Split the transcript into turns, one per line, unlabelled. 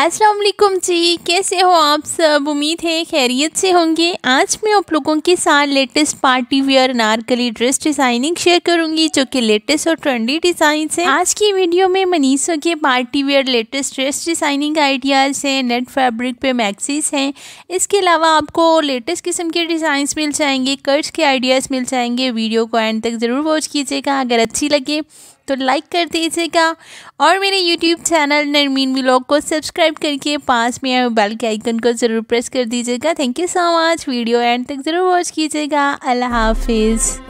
अस्सलाम वालेकुम जी। कैसे हो आप सब? उम्मीद है खैरियत से होंगे। आज मैं आप लोगों के साथ latest party wear anarkali dress designing share करूँगी, जो कि लेटेस्ट और ट्रेंडी डिज़ाइन है। आज की वीडियो में मनीषो के party wear latest dress designing ideas हैं, नेट फैब्रिक पे मैक्सीज हैं। इसके अलावा आपको लेटेस्ट किस्म के डिज़ाइन मिल जाएँगे, कर्ज के आइडियाज़ मिल जाएँगे। वीडियो को एंड तक ज़रूर वॉच कीजिएगा, अगर अच्छी लगे तो लाइक कर दीजिएगा। और मेरे यूट्यूब चैनल नरमीन ब्लॉग को सब्सक्राइब करके पास में बेल के आइकन को ज़रूर प्रेस कर दीजिएगा। Thank you so much video end तक ज़रूर वॉच कीजिएगा। अल्लाह हाफिज़।